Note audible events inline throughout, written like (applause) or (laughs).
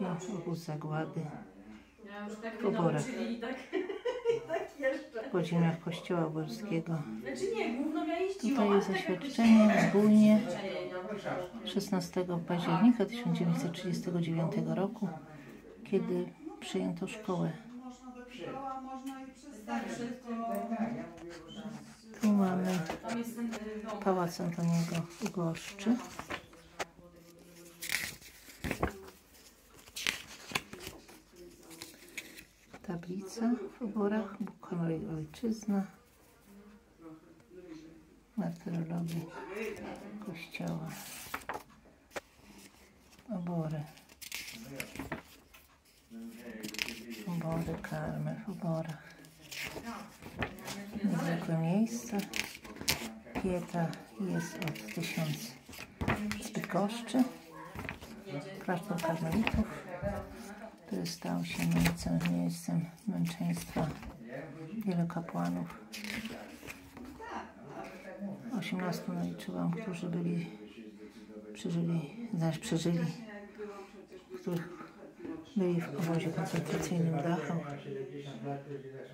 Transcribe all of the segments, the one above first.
śmierci, obóz zagłady Ja już tak W oborach. mnie nauczyli i tak, (laughs) i tak jeszcze. w godzinach kościoła oborskiego. Znaczy nie, główną ja jeździłam. Tutaj jest ale tak jakoś- zaświadczenie w Bujnie Nie, nie, 16 października 1939 roku, kiedy przyjęto szkołę. Można do szkoła, można i przestawić, Zawsze tylko Tu mamy Tam jest ten y, dom. Pałac Antoniego w Tablica w oborach, Bóg, honor ojczyzna. Martyrologii Kościoła. Obory. Obory, karmy w oborach. Niezwykłe miejsca. Pieta jest od 1000 z Bydgoszczy. Klasztor karmelitów, który stał się miejscem, miejscem męczeństwa wielu kapłanów. 18 naliczyłam, którzy byli, przeżyli, znaczy przeżyli, których byli w obozie koncentracyjnym Dachau.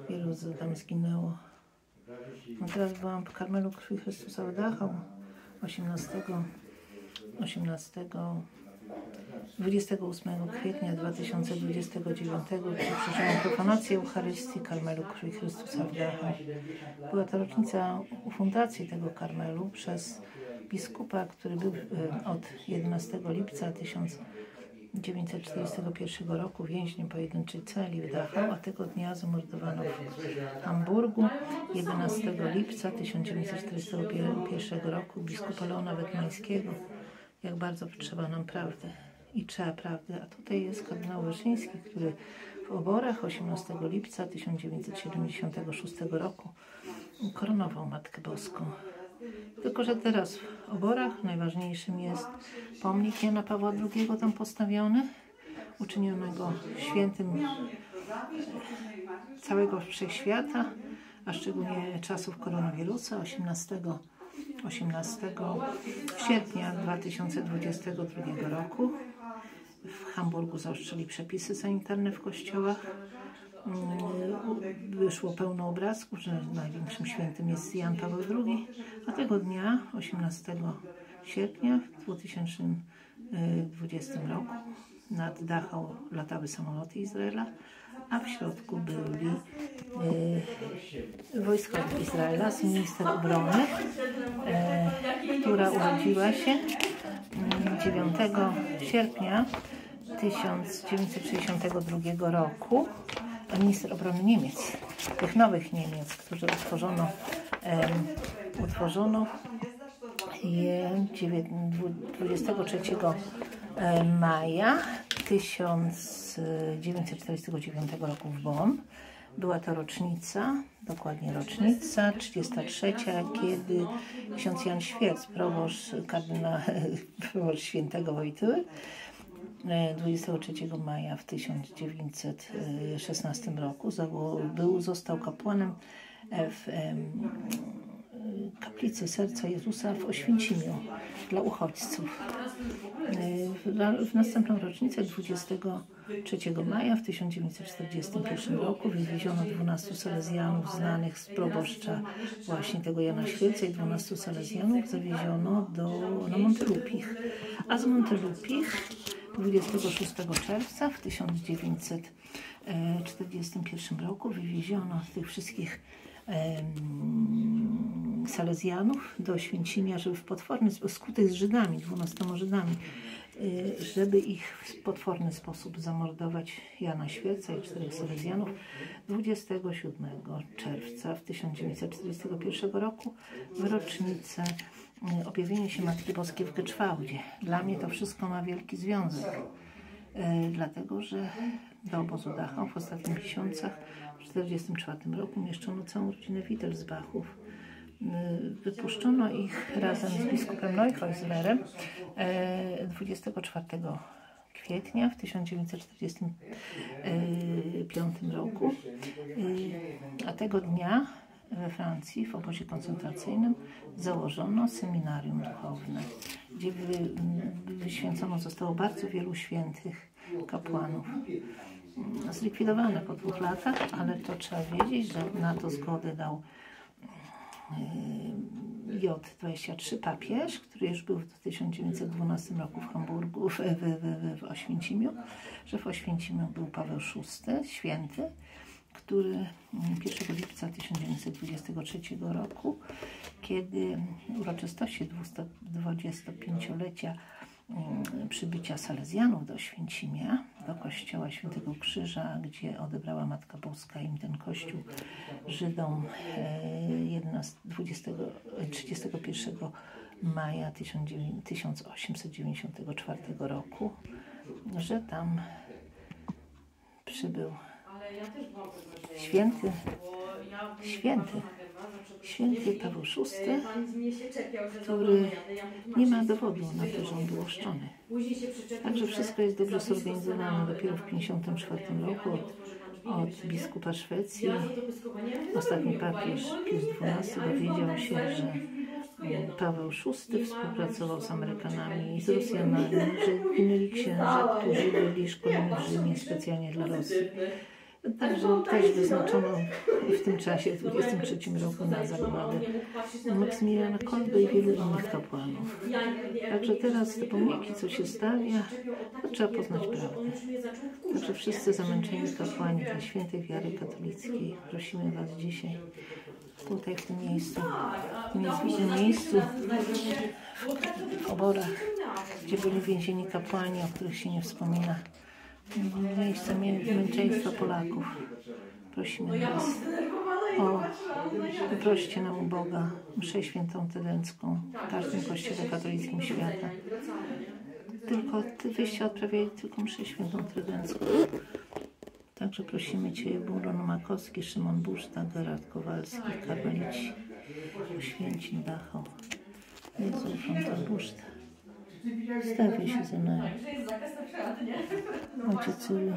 Wielu z- tam zginęło. No teraz byłam w Karmelu Krwi Chrystusa w Dachau 18, 18, 28 kwietnia 2029, gdzie przeżyłam profanację Eucharystii Karmelu Krwi Chrystusa w Dachau. Była to rocznica fundacji tego Karmelu przez biskupa, który był e, od 11 lipca 1941 roku więźniem pojedynczej celi w Dachau, a tego dnia zamordowano w Hamburgu 11 lipca 1941 roku biskupa Leona Wetmańskiego. Jak bardzo potrzeba nam prawdy i trzeba prawdy. A tutaj jest kardynał Wyszyński, który w oborach 18 lipca 1976 roku koronował Matkę Boską. Tylko, że teraz w oborach najważniejszym jest pomnik Jana Pawła II tam postawiony, uczyniono go świętym całego wszechświata, a szczególnie czasów koronawirusa 18, 18 sierpnia 2022 roku. W Hamburgu zaostrzyli przepisy sanitarne w kościołach. Mm, Wyszło pełno obrazków, że największym świętym jest Jan Paweł II, a tego dnia, 18 sierpnia w 2020 roku, nad Dachau latały samoloty Izraela, a w środku byli e, wojskowi Izraela z minister obrony, e, która urodziła się mm, 9 sierpnia 1962 roku. Minister obrony Niemiec, tych nowych Niemiec, którzy utworzono, em, utworzono je dziewię- dwu- 23 e, maja 1949 roku w Bonn. Była to rocznica, dokładnie rocznica, 33, kiedy ksiądz Jan Świec, proboszcz kardynała, (laughs) proboszcz świętego Wojtyły, 23 maja w 1916 roku był, został kapłanem e, w em, kaplicy Serca Jezusa w Oświęcimiu dla uchodźców. E, w następną rocznicę 23 maja w 1941 roku wywieziono 12 Salezjanów znanych z proboszcza właśnie tego Jana Świeca i 12 Salezjanów zawieziono do, na Montelupich. A z Montelupich 26 czerwca w 1941 roku wywieziono tych wszystkich Salezjanów do Święcimia, żeby w potworny sposób, z Żydami, dwunastoma Żydami, y, żeby ich w potworny sposób zamordować Jana Świeca i czterech Salezjanów 27 czerwca w 1941 roku w rocznicę y, objawienia się Matki Boskiej w Geczwałdzie. Dla mnie to wszystko ma wielki związek. E, dlatego że do obozu Dachau w ostatnich miesiącach w 1944 roku umieszczono całą rodzinę Wittelsbachów. E, Wypuszczono ich razem z biskupem Neuchäuslerem e, 24 kwietnia w 1945 roku, E, a tego dnia we Francji w obozie koncentracyjnym założono seminarium duchowne, gdzie wy, wyświęcono zostało bardzo wielu świętych kapłanów. Mm, Zlikwidowane po dwóch latach, ale to trzeba wiedzieć, że na to zgodę dał yy, J23 papież, który już był w 1912 roku w Hamburgu, w, w, w, w Oświęcimiu, że w Oświęcimiu był Paweł VI, święty, który mm, 1 lipca 1923 roku, kiedy uroczystości 25-lecia mm, przybycia Salezjanów do Święcimia, do kościoła Świętego Krzyża, gdzie odebrała Matka Boska im ten kościół Żydom e, 11 20, e, 31 maja 19- 1894 roku, że tam przybył Święty, święty, święty Paweł VI, E, który nie ma dowodu na to, że on był przyczepił, Także że wszystko jest dobrze zorganizowane. Dopiero w na 54 ja mówię, roku a nie, od, od biskupa Szwecji, ostatni papież Pius? XII dowiedział się, że. Paweł VI współpracował z Amerykanami i z Rosjanami, że (laughs) ginęli księża, którzy byli szkoleni w Rzymie specjalnie dla Rosji. Także też wyznaczono w tym czasie, w 23 roku na zagładę Maksymiliana Kolbe i wielu innych kapłanów. Także teraz te pomniki, co się stawia, to trzeba poznać prawdę. Także wszyscy zamęczeni kapłani tej świętej wiary katolickiej, prosimy Was dzisiaj tutaj w tym miejscu, w tym niezwykłym miejscu, w oborach, gdzie byli więzieni kapłani, o których się nie wspomina. Miejsce mę- męczeństwa Polaków. Prosimy Was o wyproście nam u Boga mszę świętą tylencką w każdym kościele katolickim świata. Tylko Ty wyście odprawiali tylko mszę świętą trydencką. Także prosimy Cię, Buron Makowski, Szymon Buszta, Gerard Kowalski, Karmelici, Święcin Dachau, Jezu Buszta. Stawię się za nami. Że jest zakaz na przykład, nie? (laughs) Ojciec Cyryl,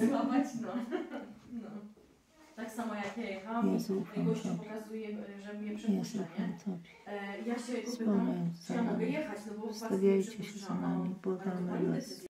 Nie złamać, no. no. Tak samo jak ja jechałam, Jezu, gościu Tobie. pokazuje, że mnie przepuszcza, nie? E, Ja się go pytam, czy ja mogę nami. jechać, no bo pas mnie Stawiajcie się za nami, No, błagamy Was.